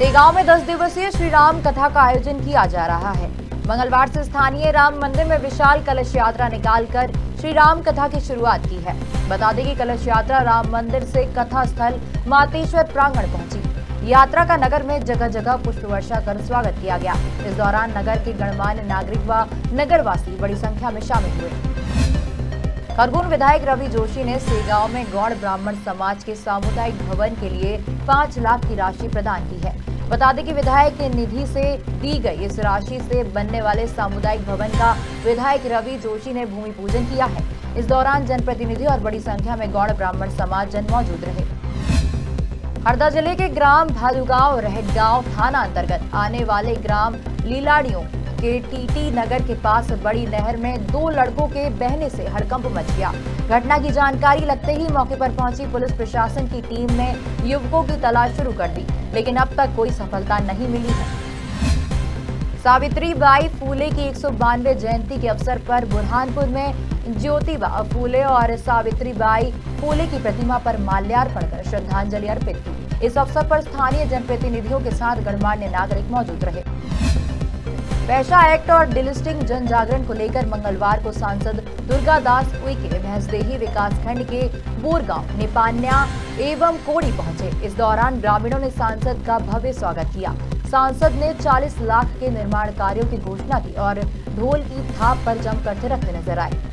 तेगांव में 10 दिवसीय श्री राम कथा का आयोजन किया जा रहा है। मंगलवार से स्थानीय राम मंदिर में विशाल कलश यात्रा निकालकर श्री राम कथा की शुरुआत की है। बता दें कि कलश यात्रा राम मंदिर से कथा स्थल मातेश्वर प्रांगण पहुँची। यात्रा का नगर में जगह जगह पुष्प वर्षा कर स्वागत किया गया। इस दौरान नगर के गणमान्य नागरिक व नगरवासी बड़ी संख्या में शामिल हुए। खरगोन विधायक रवि जोशी ने सेगांव में गौड़ ब्राह्मण समाज के सामुदायिक भवन के लिए पाँच लाख की राशि प्रदान की है। बता दें कि विधायक निधि से दी गई इस राशि से बनने वाले सामुदायिक भवन का विधायक रवि जोशी ने भूमि पूजन किया है। इस दौरान जनप्रतिनिधि और बड़ी संख्या में गौड़ ब्राह्मण समाज जन मौजूद रहे। हरदा ज़िले के ग्राम भालुगांव रहटगांव थाना अंतर्गत आने वाले ग्राम लीलाड़ियों के टीटी नगर के पास बड़ी नहर में दो लड़कों के बहने से हड़कंप मच गया। घटना की जानकारी लगते ही मौके पर पहुँची पुलिस प्रशासन की टीम ने युवकों की तलाश शुरू कर दी, लेकिन अब तक कोई सफलता नहीं मिली है। सावित्री बाई फूले की एक सौ बानवे जयंती के अवसर पर बुरहानपुर में ज्योतिबा फूले और सावित्री बाई फूले की प्रतिमा पर माल्यार्पण कर श्रद्धांजलि अर्पित की। इस अवसर पर स्थानीय जनप्रतिनिधियों के साथ गणमान्य नागरिक मौजूद रहे। पैसा एक्ट और डिलिस्टिंग जन जागरण को लेकर मंगलवार को सांसद दुर्गा दास उइके भैंसदेही विकासखंड के बोरगांव, निपान्या एवं कोड़ी पहुँचे। इस दौरान ग्रामीणों ने सांसद का भव्य स्वागत किया। सांसद ने 40 लाख के निर्माण कार्यों की घोषणा की और ढोल की थाप पर जमकर थिरकते नज़र आए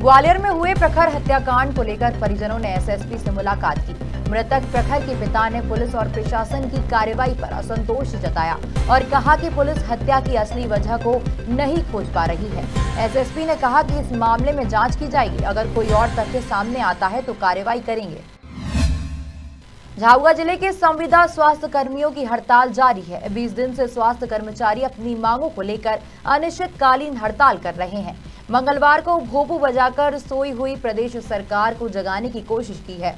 ग्वालियर में हुए प्रखर हत्याकांड को लेकर परिजनों ने एसएसपी से मुलाकात की। मृतक प्रखर के पिता ने पुलिस और प्रशासन की कार्रवाई पर असंतोष जताया और कहा कि पुलिस हत्या की असली वजह को नहीं खोज पा रही है। एसएसपी ने कहा कि इस मामले में जाँच की जाएगी। अगर कोई और तथ्य सामने आता है तो कार्रवाई करेंगे। झाबुआ ज़िले के संविदा स्वास्थ्य कर्मियों की हड़ताल जारी है। 20 दिन से स्वास्थ्य कर्मचारी अपनी मांगों को लेकर अनिश्चितकालीन हड़ताल कर रहे हैं। मंगलवार को भोपू बजाकर सोई हुई प्रदेश सरकार को जगाने की कोशिश की है।